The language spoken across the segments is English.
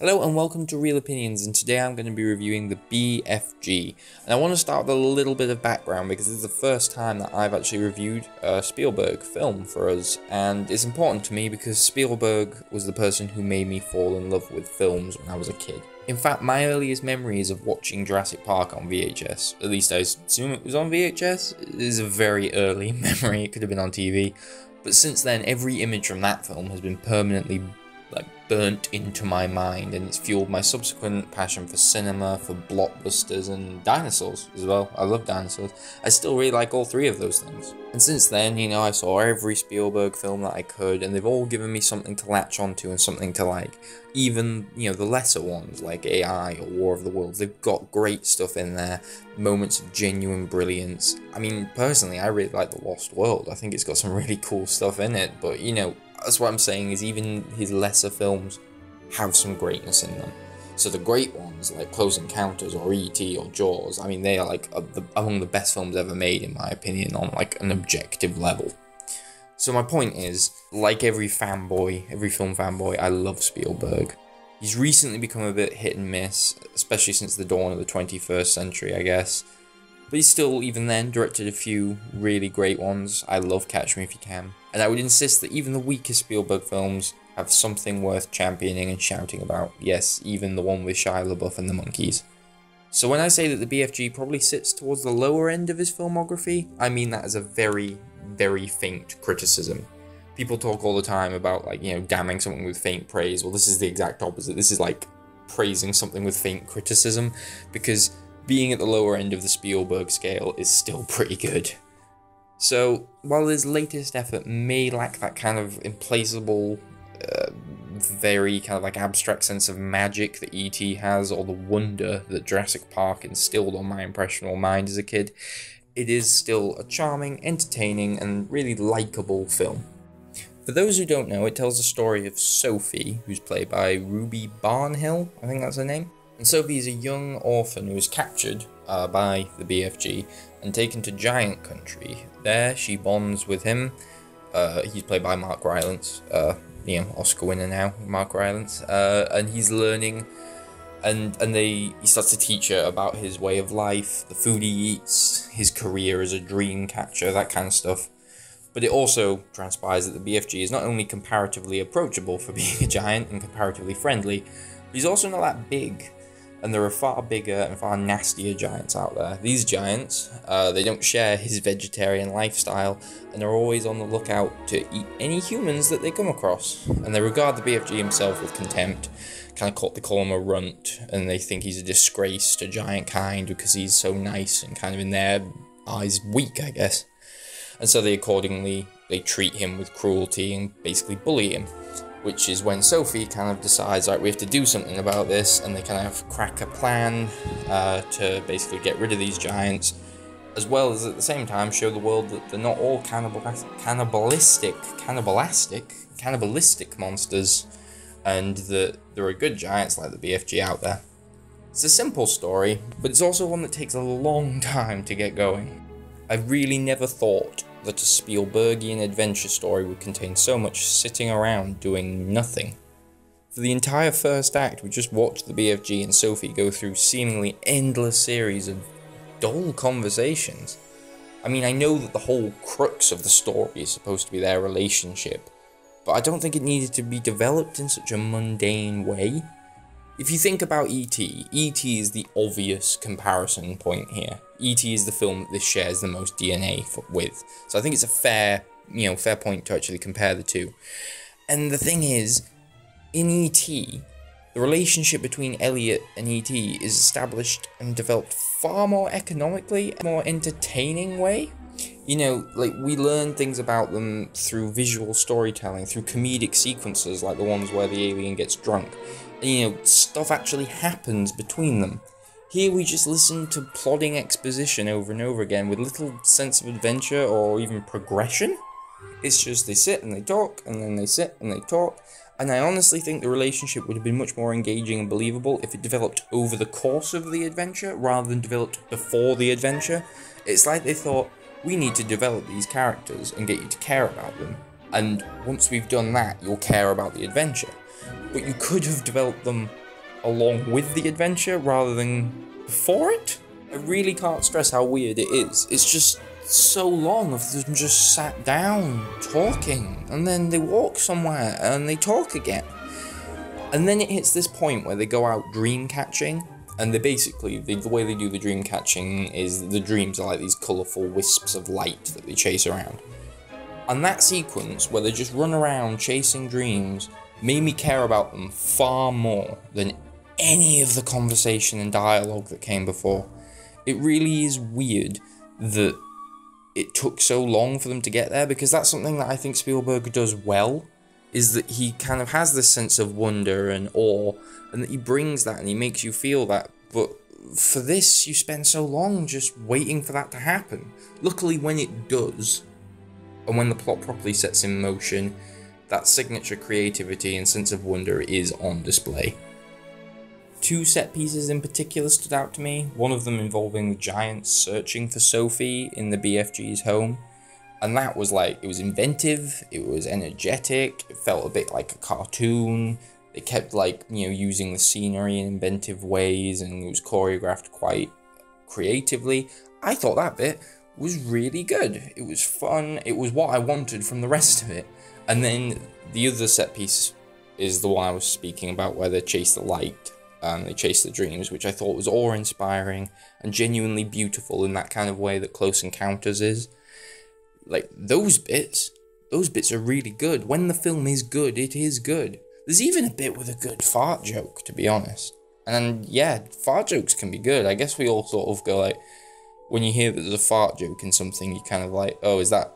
Hello and welcome to Reel Opinions and today I'm going to be reviewing the BFG and I want to start with a little bit of background because this is the first time that I've actually reviewed a Spielberg film for us and it's important to me because Spielberg was the person who made me fall in love with films when I was a kid. In fact, my earliest memories of watching Jurassic Park on VHS, at least I assume it was on VHS, is a very early memory, it could have been on TV, but since then every image from that film has been permanently like burnt into my mind and it's fueled my subsequent passion for cinema, for blockbusters and dinosaurs as well. I love dinosaurs. I still really like all three of those things. And since then, you know, I saw every Spielberg film that I could and they've all given me something to latch onto and something to like. Even, you know, the lesser ones like AI or War of the Worlds, they've got great stuff in there, moments of genuine brilliance. I mean, personally, I really like The Lost World. I think it's got some really cool stuff in it, but you know, that's what I'm saying is even his lesser films have some greatness in them. So the great ones like Close Encounters or E.T. or Jaws, I mean they are like uh, the, among the best films ever made in my opinion on like an objective level. So my point is, like every fanboy, every film fanboy, I love Spielberg. He's recently become a bit hit and miss, especially since the dawn of the 21st century, I guess. But he's still, even then, directed a few really great ones. I love Catch Me If You Can. And I would insist that even the weakest Spielberg films have something worth championing and shouting about. Yes, even the one with Shia LaBeouf and the monkeys. So when I say that the BFG probably sits towards the lower end of his filmography, I mean that as a very, very faint criticism. People talk all the time about like, you know, damning something with faint praise. Well, this is the exact opposite. This is like praising something with faint criticism because being at the lower end of the Spielberg scale is still pretty good. So, while his latest effort may lack that kind of implacable, uh, very kind of like abstract sense of magic that E.T. has, or the wonder that Jurassic Park instilled on my impressionable mind as a kid, it is still a charming, entertaining, and really likable film. For those who don't know, it tells the story of Sophie, who's played by Ruby Barnhill, I think that's her name. And Sophie is a young orphan who is captured uh, by the BFG and taken to Giant Country. There, she bonds with him. Uh, he's played by Mark Rylance, uh, you know, Oscar winner now, Mark Rylance, uh, and he's learning. And and they he starts to teach her about his way of life, the food he eats, his career as a dream catcher, that kind of stuff. But it also transpires that the BFG is not only comparatively approachable for being a giant and comparatively friendly, but he's also not that big and there are far bigger and far nastier giants out there. These giants, uh, they don't share his vegetarian lifestyle, and are always on the lookout to eat any humans that they come across. And they regard the BFG himself with contempt, kind of they call him a runt, and they think he's a disgrace to giant kind because he's so nice and kind of in their eyes weak, I guess. And so they accordingly, they treat him with cruelty and basically bully him which is when Sophie kind of decides, right, we have to do something about this, and they kind of crack a plan uh, to basically get rid of these giants, as well as at the same time show the world that they're not all cannibal cannibalistic, cannibalistic, cannibalistic monsters, and that there are good giants like the BFG out there. It's a simple story, but it's also one that takes a long time to get going. I really never thought that a Spielbergian adventure story would contain so much sitting around doing nothing. For the entire first act, we just watched the BFG and Sophie go through seemingly endless series of dull conversations. I mean, I know that the whole crux of the story is supposed to be their relationship, but I don't think it needed to be developed in such a mundane way. If you think about E.T., E.T. is the obvious comparison point here. E.T. is the film that this shares the most DNA for, with. So I think it's a fair, you know, fair point to actually compare the two. And the thing is, in E.T., the relationship between Elliot and E.T. is established and developed far more economically, more entertaining way. You know, like we learn things about them through visual storytelling, through comedic sequences like the ones where the alien gets drunk you know, stuff actually happens between them. Here we just listen to plodding exposition over and over again with little sense of adventure or even progression. It's just they sit and they talk, and then they sit and they talk. And I honestly think the relationship would have been much more engaging and believable if it developed over the course of the adventure rather than developed before the adventure. It's like they thought, we need to develop these characters and get you to care about them. And once we've done that, you'll care about the adventure but you could have developed them along with the adventure rather than before it. I really can't stress how weird it is. It's just so long of them just sat down talking and then they walk somewhere and they talk again. And then it hits this point where they go out dream catching and they basically the, the way they do the dream catching is the dreams are like these colourful wisps of light that they chase around. And that sequence where they just run around chasing dreams made me care about them far more than any of the conversation and dialogue that came before. It really is weird that it took so long for them to get there because that's something that I think Spielberg does well is that he kind of has this sense of wonder and awe and that he brings that and he makes you feel that but for this you spend so long just waiting for that to happen luckily when it does and when the plot properly sets in motion that signature creativity and sense of wonder is on display Two set pieces in particular stood out to me, one of them involving the giants searching for Sophie in the BFG's home. And that was like, it was inventive, it was energetic, it felt a bit like a cartoon. It kept like, you know, using the scenery in inventive ways and it was choreographed quite creatively. I thought that bit was really good. It was fun, it was what I wanted from the rest of it. And then the other set piece is the one I was speaking about where they chase the light and they chase the dreams, which I thought was awe inspiring and genuinely beautiful in that kind of way that Close Encounters is. Like, those bits, those bits are really good. When the film is good, it is good. There's even a bit with a good fart joke, to be honest. And yeah, fart jokes can be good. I guess we all sort of go like, when you hear that there's a fart joke in something, you kind of like, oh, is that,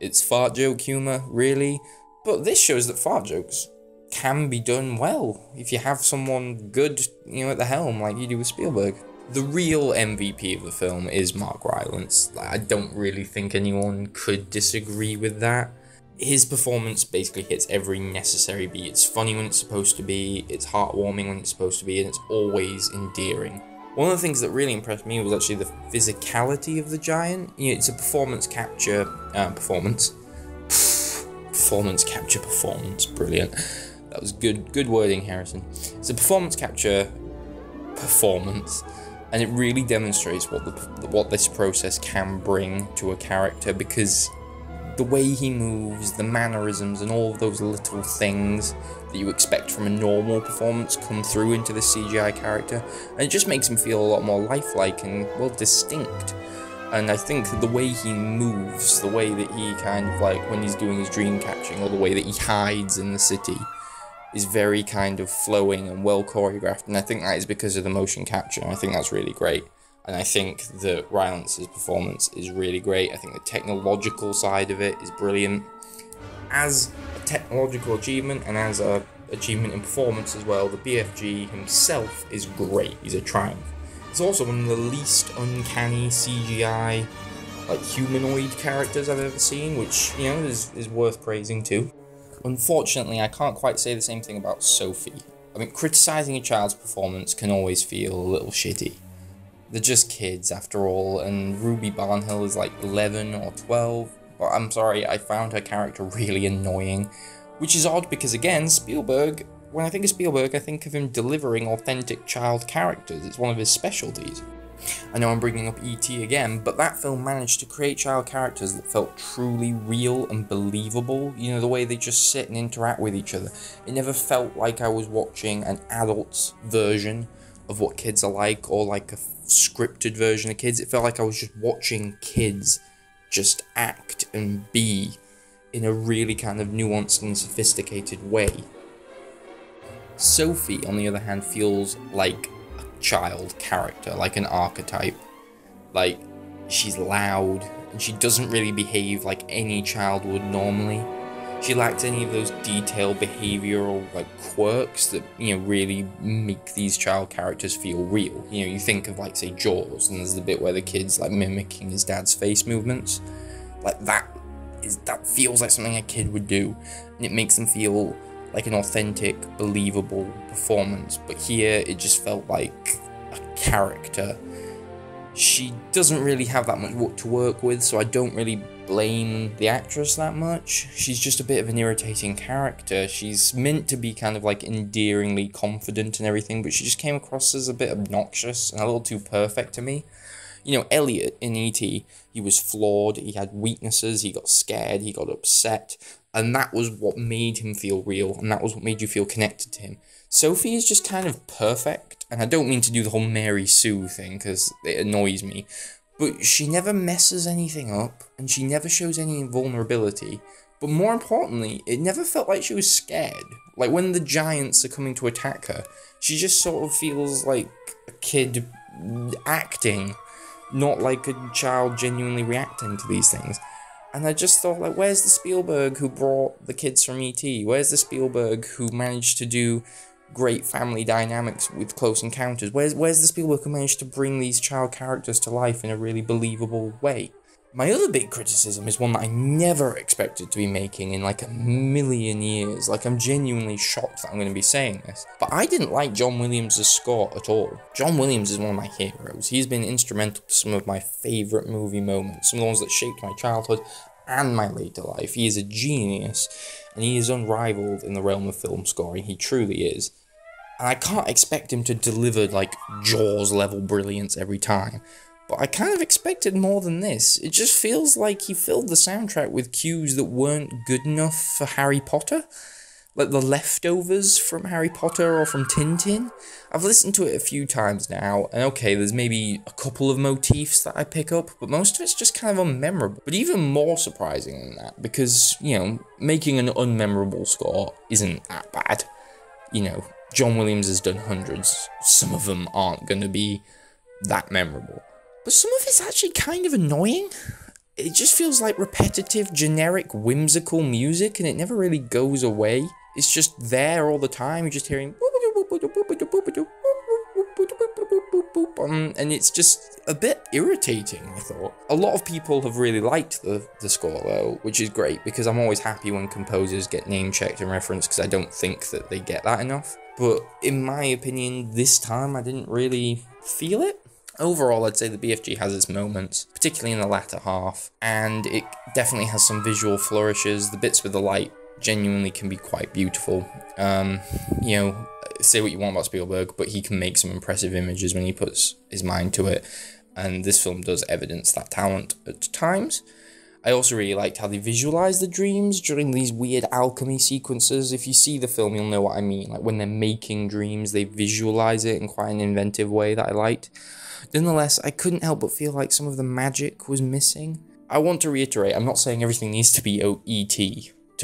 it's fart joke humor, really? But this shows that fart jokes can be done well if you have someone good, you know, at the helm like you do with Spielberg. The real MVP of the film is Mark Rylance. I don't really think anyone could disagree with that. His performance basically hits every necessary beat. It's funny when it's supposed to be, it's heartwarming when it's supposed to be, and it's always endearing. One of the things that really impressed me was actually the physicality of the giant. You know, it's a performance capture uh, performance. performance capture performance, brilliant. That was good, good wording, Harrison. It's a performance capture performance, and it really demonstrates what the what this process can bring to a character because the way he moves, the mannerisms, and all of those little things that you expect from a normal performance come through into the CGI character, and it just makes him feel a lot more lifelike and well distinct. And I think the way he moves, the way that he kind of like when he's doing his dream catching, or the way that he hides in the city, is very kind of flowing and well choreographed, and I think that is because of the motion capture. I think that's really great. And I think that Rylance's performance is really great. I think the technological side of it is brilliant. As a technological achievement and as a achievement in performance as well, the BFG himself is great. He's a triumph. He's also one of the least uncanny CGI, like humanoid characters I've ever seen, which you know is, is worth praising too. Unfortunately, I can't quite say the same thing about Sophie. I mean, criticising a child's performance can always feel a little shitty. They're just kids, after all, and Ruby Barnhill is like 11 or 12. But I'm sorry, I found her character really annoying. Which is odd because, again, Spielberg, when I think of Spielberg, I think of him delivering authentic child characters. It's one of his specialties. I know I'm bringing up E.T. again, but that film managed to create child characters that felt truly real and believable. You know, the way they just sit and interact with each other. It never felt like I was watching an adult's version of what kids are like or like a scripted version of kids. It felt like I was just watching kids just act and be in a really kind of nuanced and sophisticated way. Sophie, on the other hand, feels like a child character, like an archetype. Like, she's loud, and she doesn't really behave like any child would normally. She lacks any of those detailed behavioral like quirks that you know really make these child characters feel real. You know, you think of like say Jaws, and there's the bit where the kid's like mimicking his dad's face movements. Like that is that feels like something a kid would do, and it makes them feel like an authentic, believable performance. But here it just felt like a character She doesn't really have that much work to work with, so I don't really blame the actress that much. She's just a bit of an irritating character. She's meant to be kind of like endearingly confident and everything, but she just came across as a bit obnoxious and a little too perfect to me. You know, Elliot in E.T., he was flawed, he had weaknesses, he got scared, he got upset, and that was what made him feel real, and that was what made you feel connected to him. Sophie is just kind of perfect, and I don't mean to do the whole Mary Sue thing, because it annoys me, but she never messes anything up, and she never shows any vulnerability. But more importantly, it never felt like she was scared. Like when the giants are coming to attack her, she just sort of feels like a kid acting, not like a child genuinely reacting to these things. And I just thought, like, where's the Spielberg who brought the kids from ET? Where's the Spielberg who managed to do great family dynamics with Close Encounters? Where's where's the Spielberg who managed to bring these child characters to life in a really believable way? My other big criticism is one that I never expected to be making in like a million years. Like, I'm genuinely shocked that I'm going to be saying this. But I didn't like John Williams' score at all. John Williams is one of my heroes. He's been instrumental to some of my favourite movie moments, some of the ones that shaped my childhood and my later life. He is a genius, and he is unrivaled in the realm of film scoring. He truly is. And I can't expect him to deliver like Jaws level brilliance every time. But I kind of expected more than this. It just feels like he filled the soundtrack with cues that weren't good enough for Harry Potter. Like the leftovers from Harry Potter or from Tintin. I've listened to it a few times now, and okay, there's maybe a couple of motifs that I pick up, but most of it's just kind of unmemorable. But even more surprising than that, because, you know, making an unmemorable score isn't that bad. You know, John Williams has done hundreds. Some of them aren't going to be that memorable. But some of it's actually kind of annoying. It just feels like repetitive, generic, whimsical music, and it never really goes away. It's just there all the time. You're just hearing. Um, and it's just a bit irritating, I thought. A lot of people have really liked the, the score, though, which is great because I'm always happy when composers get name checked and referenced because I don't think that they get that enough. But in my opinion, this time I didn't really feel it. Overall, I'd say the BFG has its moments, particularly in the latter half, and it definitely has some visual flourishes. The bits with the light genuinely can be quite beautiful. Um, you know, say what you want about Spielberg, but he can make some impressive images when he puts his mind to it, and this film does evidence that talent at times. I also really liked how they visualize the dreams during these weird alchemy sequences. If you see the film, you'll know what I mean. Like when they're making dreams, they visualize it in quite an inventive way that I liked. Nonetheless, I couldn't help but feel like some of the magic was missing. I want to reiterate, I'm not saying everything needs to be ET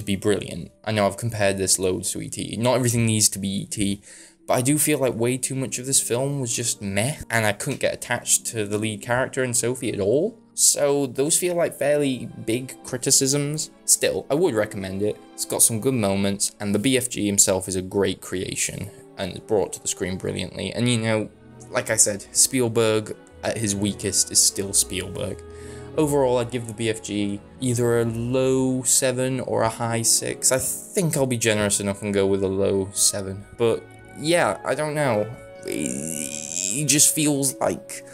to be brilliant. I know I've compared this loads to ET. Not everything needs to be ET, but I do feel like way too much of this film was just meh, and I couldn't get attached to the lead character and Sophie at all. So those feel like fairly big criticisms. Still, I would recommend it. It's got some good moments, and the BFG himself is a great creation and brought to the screen brilliantly. And you know, like I said, Spielberg at his weakest is still Spielberg. Overall, I'd give the BFG either a low 7 or a high 6. I think I'll be generous enough and go with a low 7. But yeah, I don't know. It just feels like.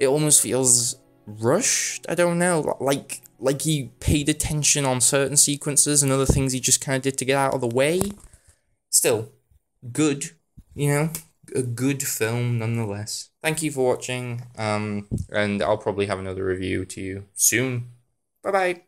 It almost feels rushed. I don't know. Like like he paid attention on certain sequences and other things he just kind of did to get out of the way. Still, good. You know, a good film nonetheless. Thank you for watching, um, and I'll probably have another review to you soon. Bye bye.